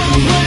Come on.